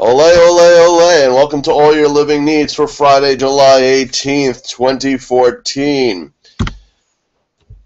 Ole, ole, ole, and welcome to All Your Living Needs for Friday, July 18th, 2014.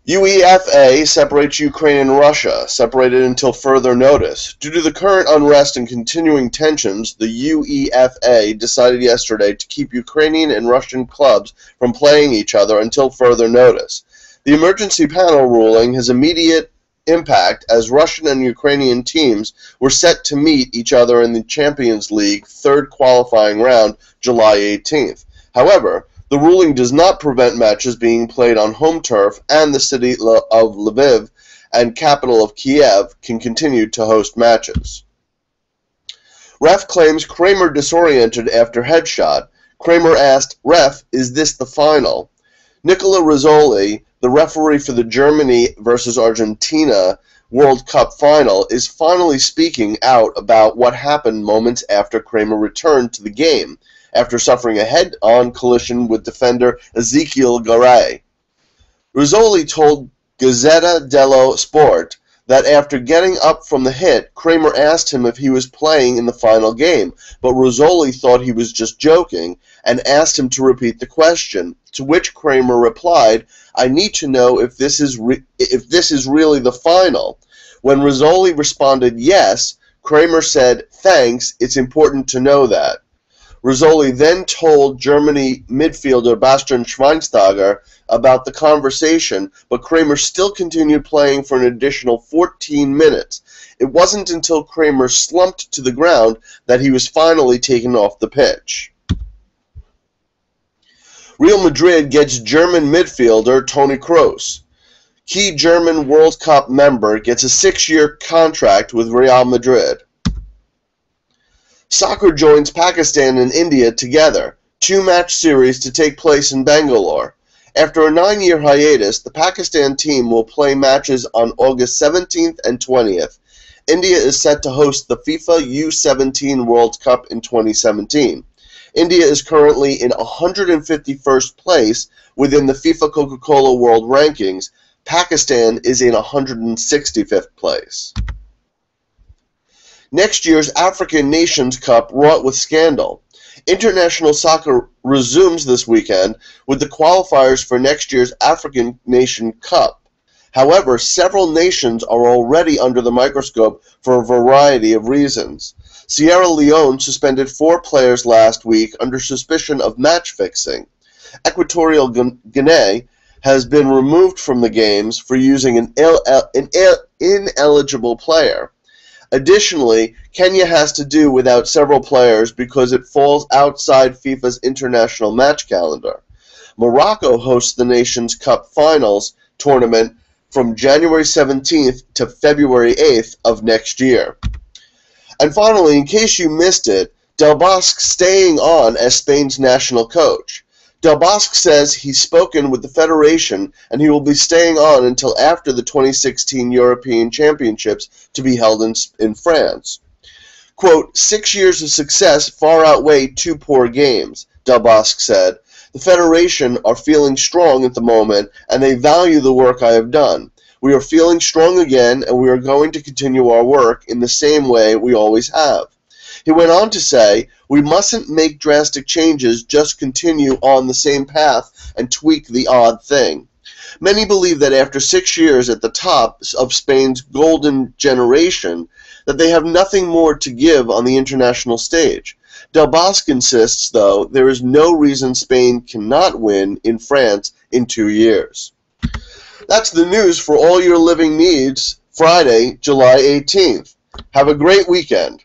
UEFA separates Ukraine and Russia, separated until further notice. Due to the current unrest and continuing tensions, the UEFA decided yesterday to keep Ukrainian and Russian clubs from playing each other until further notice. The emergency panel ruling has immediate impact as Russian and Ukrainian teams were set to meet each other in the Champions League third qualifying round July 18th. However, the ruling does not prevent matches being played on home turf, and the city of Lviv and capital of Kiev can continue to host matches. Ref claims Kramer disoriented after headshot. Kramer asked, Ref, is this the final? Nicola Rizzoli, the referee for the Germany versus Argentina World Cup final, is finally speaking out about what happened moments after Kramer returned to the game after suffering a head-on collision with defender Ezequiel Garay. Rizzoli told Gazzetta dello Sport that after getting up from the hit, Kramer asked him if he was playing in the final game, but Rizzoli thought he was just joking and asked him to repeat the question, to which Kramer replied, I need to know if this is if this is really the final. When Rizzoli responded yes, Kramer said, "Thanks, it's important to know that." Rizzoli then told Germany midfielder Bastian Schweinsteiger about the conversation, but Kramer still continued playing for an additional 14 minutes. It wasn't until Kramer slumped to the ground that he was finally taken off the pitch. Real Madrid gets German midfielder Toni Kroos. Key German World Cup member gets a six-year contract with Real Madrid. Soccer joins Pakistan and India together, two-match series to take place in Bangalore. After a nine-year hiatus, the Pakistan team will play matches on August 17th and 20th. India is set to host the FIFA U17 World Cup in 2017. India is currently in 151st place within the FIFA Coca-Cola World Rankings. Pakistan is in 165th place. Next year's African Nations Cup wrought with scandal. International soccer resumes this weekend with the qualifiers for next year's African Nation Cup. However, several nations are already under the microscope for a variety of reasons. Sierra Leone suspended four players last week under suspicion of match fixing. Equatorial Guinea has been removed from the games for using an, an ineligible player. Additionally, Kenya has to do without several players because it falls outside FIFA's international match calendar. Morocco hosts the Nations Cup Finals tournament from January 17th to February 8th of next year. And finally, in case you missed it, Del Bosque staying on as Spain's national coach. Del Bosque says he's spoken with the Federation and he will be staying on until after the 2016 European Championships to be held in, in France. Quote, six years of success far outweigh two poor games, Del Bosque said. The Federation are feeling strong at the moment and they value the work I have done. We are feeling strong again and we are going to continue our work in the same way we always have. He went on to say, We mustn't make drastic changes, just continue on the same path and tweak the odd thing. Many believe that after six years at the top of Spain's golden generation, that they have nothing more to give on the international stage. Del Bosque insists, though, there is no reason Spain cannot win in France in two years. That's the news for all your living needs, Friday, July 18th. Have a great weekend.